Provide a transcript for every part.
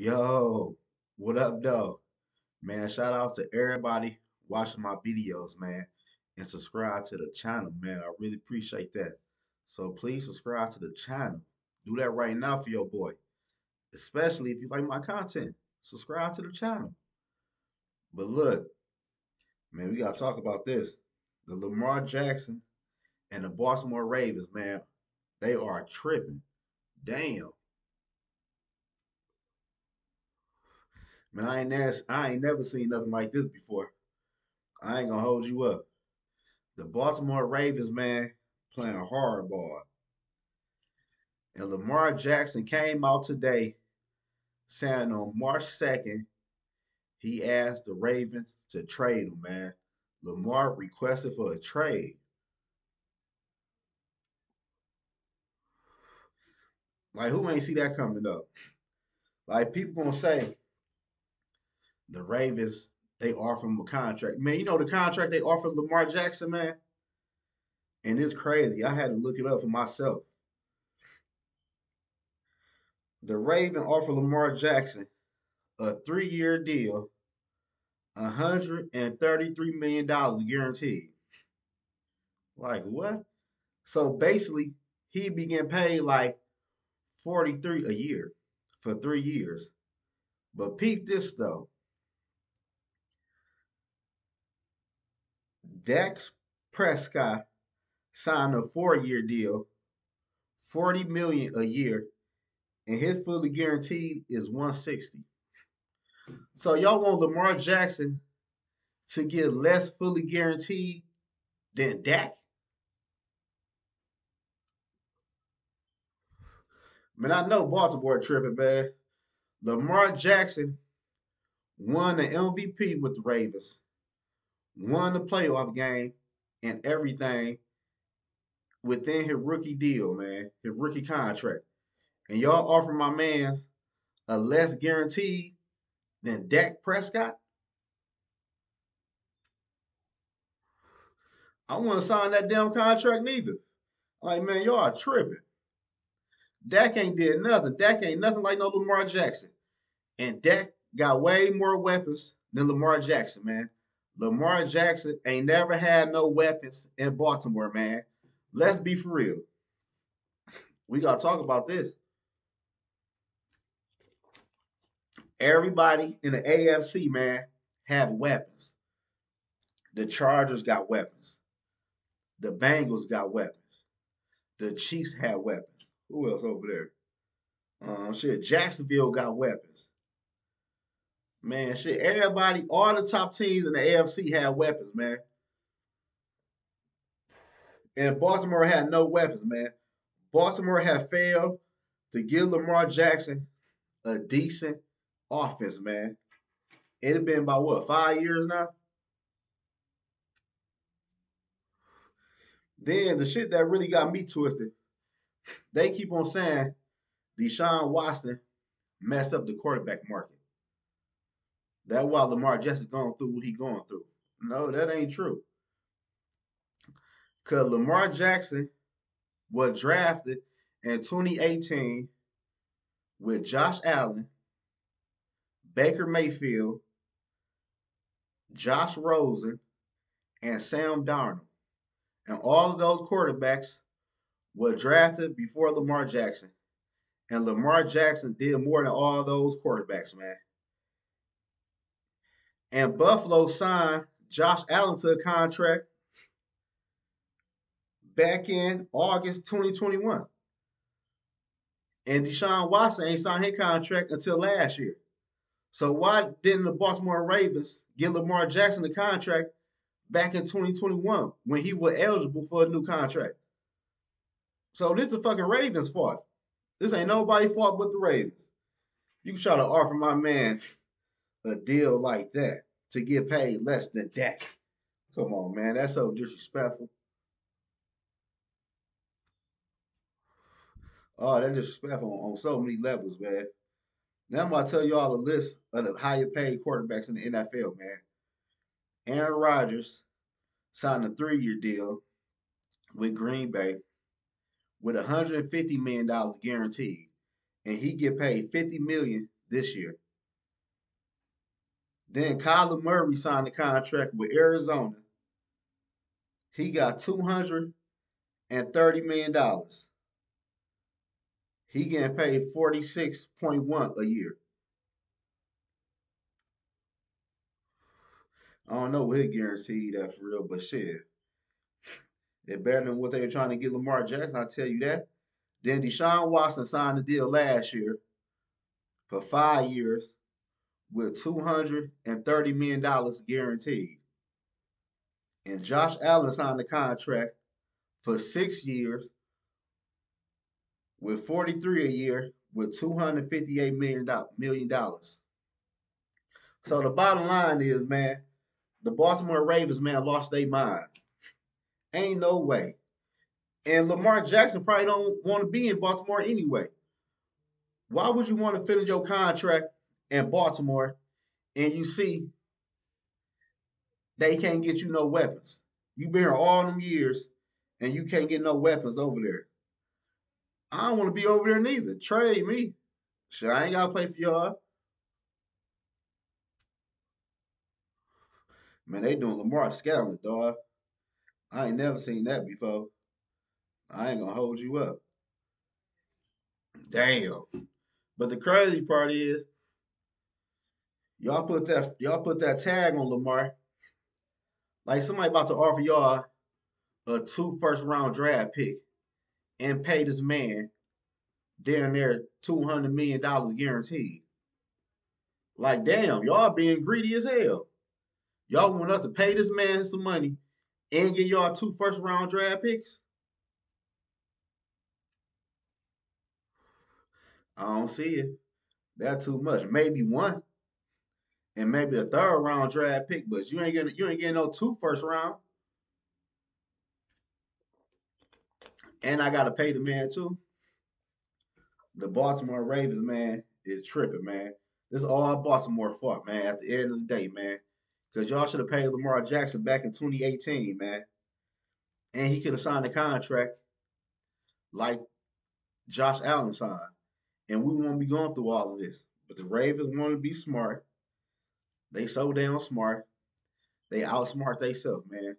Yo, what up, though? Man, shout out to everybody watching my videos, man, and subscribe to the channel, man. I really appreciate that. So please subscribe to the channel. Do that right now for your boy, especially if you like my content. Subscribe to the channel. But look, man, we gotta talk about this. The Lamar Jackson and the Baltimore Ravens, man, they are tripping. Damn. Man, I ain't never, I ain't never seen nothing like this before. I ain't gonna hold you up. The Baltimore Ravens, man, playing hardball. And Lamar Jackson came out today saying on March 2nd, he asked the Ravens to trade him, man. Lamar requested for a trade. Like, who ain't see that coming up? Like, people gonna say the Ravens, they offer him a contract. Man, you know the contract they offered Lamar Jackson, man? And it's crazy. I had to look it up for myself. The Raven offered Lamar Jackson a three-year deal, $133 million guaranteed. Like what? So basically, he began paid like 43 a year for three years. But peep this though. Dak Prescott signed a four-year deal, 40 million a year, and his fully guaranteed is 160. So y'all want Lamar Jackson to get less fully guaranteed than Dak? Man, I know Baltimore tripping, man. Lamar Jackson won the MVP with the Ravens, won the playoff game, and everything within his rookie deal, man, his rookie contract. And y'all offer my man's a less guaranteed than Dak Prescott? I want to sign that damn contract neither. Like, man, y'all are tripping. Dak ain't did nothing. Dak ain't nothing like no Lamar Jackson. And Dak got way more weapons than Lamar Jackson, man. Lamar Jackson ain't never had no weapons in Baltimore, man. Let's be for real. We got to talk about this. Everybody in the AFC, man, have weapons. The Chargers got weapons. The Bengals got weapons. The Chiefs have weapons. Who else over there? Um, shit, Jacksonville got weapons. Man, shit, everybody, all the top teams in the AFC have weapons, man. And Baltimore had no weapons, man. Baltimore had failed to give Lamar Jackson a decent offense, man. It had been about what, five years now? Then the shit that really got me twisted, they keep on saying Deshaun Watson messed up the quarterback market. That's why Lamar Jackson going through what he going through. No, that ain't true. Cause Lamar Jackson was drafted in 2018 with Josh Allen, Baker Mayfield, Josh Rosen, and Sam Darnold. And all of those quarterbacks were drafted before Lamar Jackson. And Lamar Jackson did more than all those quarterbacks, man. And Buffalo signed Josh Allen to a contract back in August 2021. And Deshaun Watson ain't signed his contract until last year. So why didn't the Baltimore Ravens get Lamar Jackson the contract back in 2021 when he was eligible for a new contract? So this the fucking Ravens' fault. This ain't nobody fault but the Ravens. You can try to offer my man a deal like that to get paid less than that. Come on, man. That's so disrespectful. Oh, that's disrespectful on, on so many levels, man. Now I'm gonna tell you all a list of the higher paid quarterbacks in the NFL, man. Aaron Rodgers signed a three-year deal with Green Bay with $150 million guaranteed. And he get paid 50 million this year. Then Kyler Murray signed a contract with Arizona. He got $230 million. He getting paid 46.1 a year. I don't know what he guaranteed that for real, but shit. They're better than what they were trying to get Lamar Jackson, I tell you that. Then Deshaun Watson signed a deal last year for five years with $230 million guaranteed. And Josh Allen signed a contract for six years with 43 a year with $258 million. million dollars. So the bottom line is, man, the Baltimore Ravens, man, lost their mind. Ain't no way. And Lamar Jackson probably don't want to be in Baltimore anyway. Why would you want to finish your contract in Baltimore and you see they can't get you no weapons? You've been here all them years and you can't get no weapons over there. I don't want to be over there neither. Trade me. Shit, I ain't gotta play for y'all. Man, they doing Lamar Scanlon, dog. I ain't never seen that before. I ain't gonna hold you up. Damn. But the crazy part is, y'all put that y'all put that tag on Lamar. Like somebody about to offer y'all a two first round draft pick and pay this man down there two hundred million dollars guaranteed. Like damn, y'all being greedy as hell. Y'all want us to pay this man some money and get y'all two first round draft picks? I don't see it. That too much. Maybe one. And maybe a third round draft pick, but you ain't getting you ain't getting no two first round. And I gotta pay the man too. The Baltimore Ravens, man, is tripping, man. This is all Baltimore fault, man, at the end of the day, man. Because y'all should have paid Lamar Jackson back in 2018, man. And he could have signed a contract like Josh Allen signed. And we won't be going through all of this. But the Ravens want to be smart. They so damn smart. They outsmart themselves, man.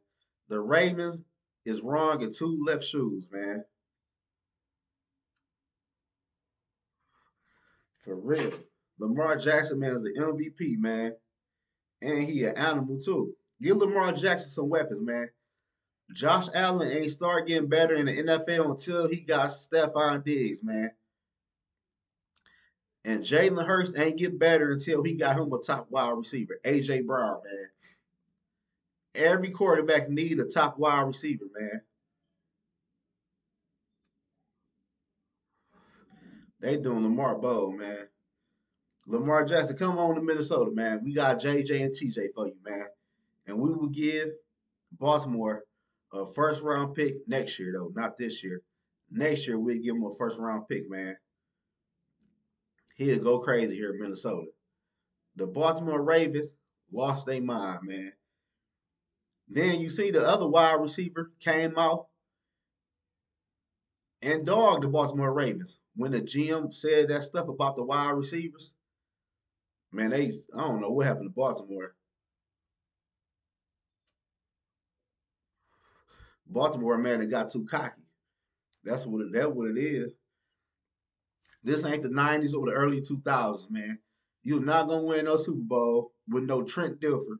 The Ravens is wrong in two left shoes, man. For real. Lamar Jackson, man, is the MVP, man and he an animal too. Give Lamar Jackson some weapons, man. Josh Allen ain't start getting better in the NFL until he got Stefon Diggs, man. And Jalen Hurts ain't get better until he got him a top wide receiver, AJ Brown, man. Every quarterback need a top wide receiver, man. They doing Lamar Bowl, man. Lamar Jackson, come on to Minnesota, man. We got JJ and TJ for you, man. And we will give Baltimore a first round pick next year, though, not this year. Next year, we'll give him a first round pick, man. He'll go crazy here in Minnesota. The Baltimore Ravens lost their mind, man. Then you see the other wide receiver came out and dogged the Baltimore Ravens when the GM said that stuff about the wide receivers. Man, they I don't know what happened to Baltimore. Baltimore, man, they got too cocky. That's what it, that's what it is. This ain't the 90s or the early 2000s, man. You're not gonna win no Super Bowl with no Trent Dilfer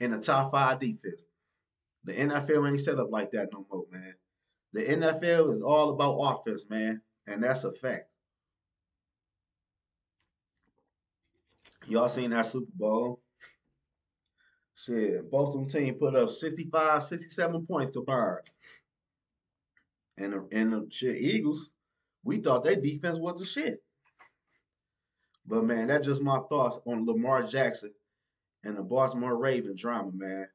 in the top five defense. The NFL ain't set up like that no more, man. The NFL is all about offense, man, and that's a fact. Y'all seen that Super Bowl? Shit, both of them teams put up 65, 67 points combined. And the, and the shit, Eagles, we thought their defense was the shit. But man, that's just my thoughts on Lamar Jackson and the Baltimore Ravens drama, man.